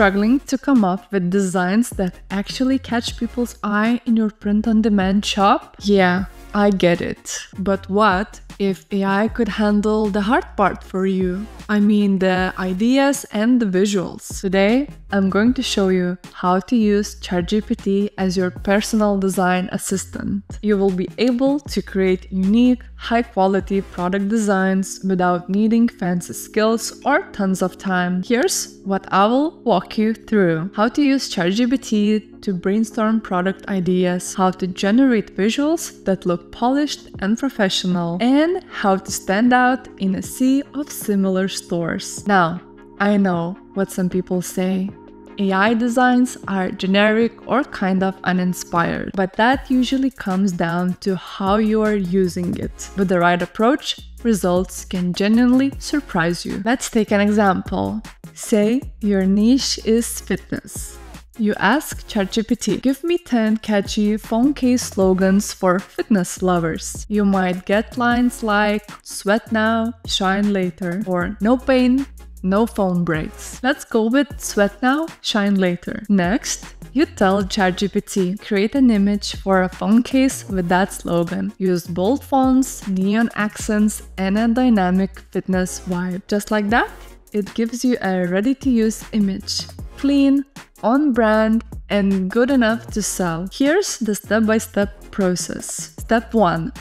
Struggling to come up with designs that actually catch people's eye in your print on demand shop? Yeah, I get it. But what if AI could handle the hard part for you? I mean, the ideas and the visuals. Today, I'm going to show you how to use ChatGPT as your personal design assistant. You will be able to create unique, high quality product designs without needing fancy skills or tons of time. Here's what I will walk you through how to use ChatGPT to brainstorm product ideas, how to generate visuals that look polished and professional, and how to stand out in a sea of similar stores. Now, I know what some people say. AI designs are generic or kind of uninspired, but that usually comes down to how you are using it. With the right approach, results can genuinely surprise you. Let's take an example. Say your niche is fitness. You ask ChatGPT, give me 10 catchy phone case slogans for fitness lovers. You might get lines like sweat now, shine later, or no pain, no phone breaks. Let's go with sweat now, shine later. Next, you tell ChatGPT, create an image for a phone case with that slogan. Use bold fonts, neon accents, and a dynamic fitness vibe. Just like that, it gives you a ready to use image. Clean, on brand, and good enough to sell. Here's the step by step process. Step 1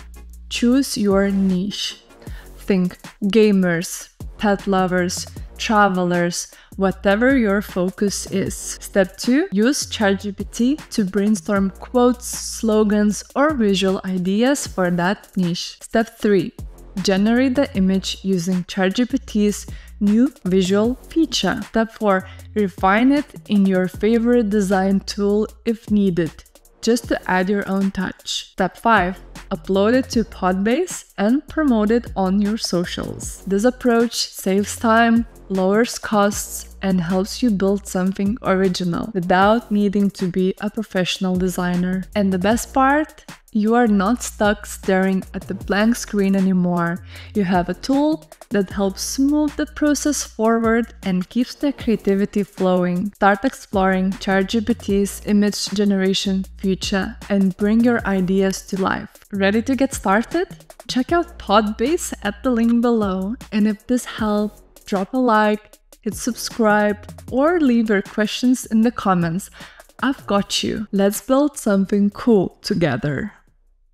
Choose your niche. Think gamers, pet lovers, travelers, whatever your focus is. Step 2 Use ChatGPT to brainstorm quotes, slogans, or visual ideas for that niche. Step 3 Generate the image using ChatGPT's new visual feature. Step 4 Refine it in your favorite design tool if needed, just to add your own touch. Step 5 upload it to Podbase and promote it on your socials. This approach saves time, lowers costs, and helps you build something original without needing to be a professional designer. And the best part? You are not stuck staring at the blank screen anymore. You have a tool that helps move the process forward and keeps the creativity flowing. Start exploring ChatGPT's image generation feature and bring your ideas to life. Ready to get started? Check out Podbase at the link below. And if this helped, drop a like, hit subscribe, or leave your questions in the comments. I've got you. Let's build something cool together.